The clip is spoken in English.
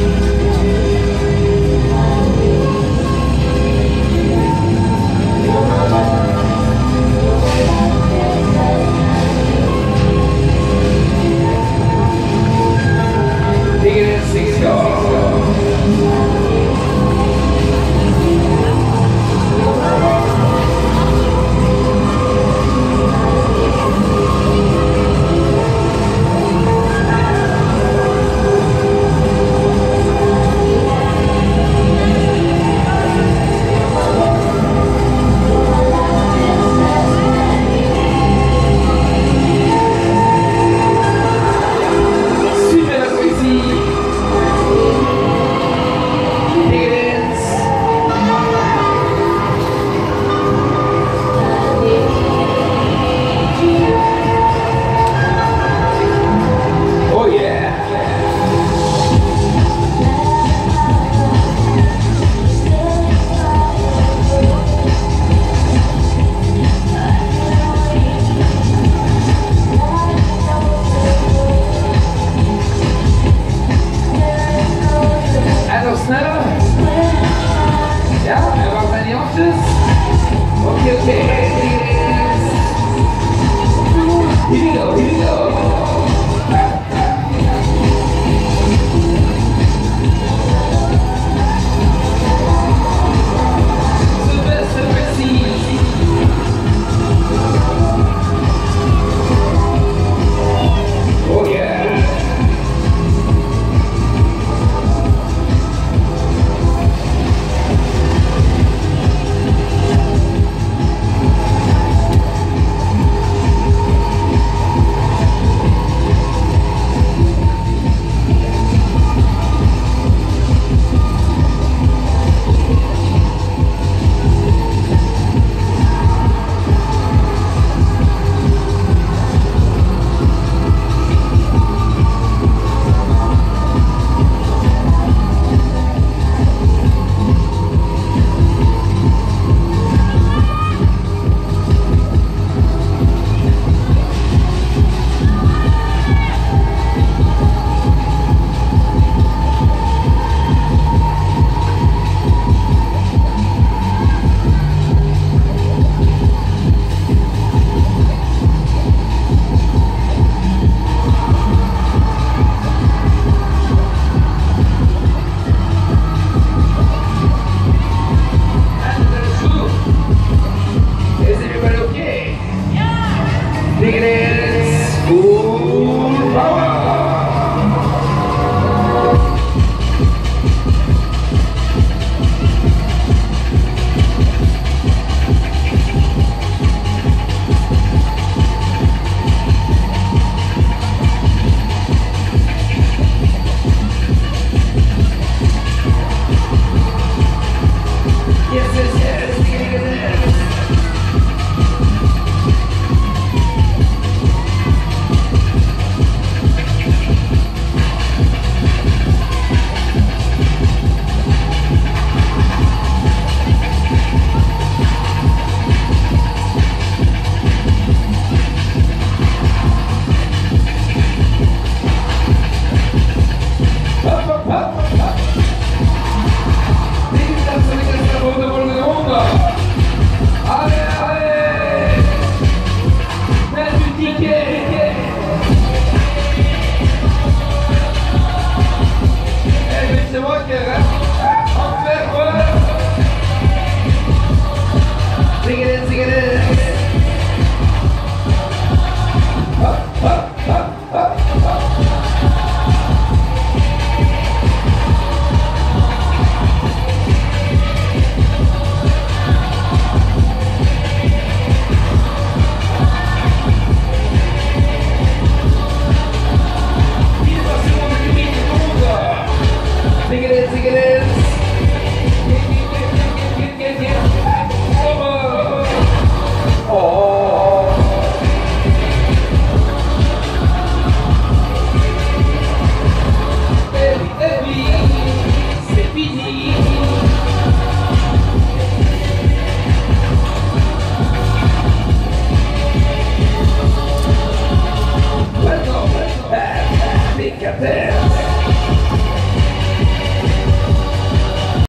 you.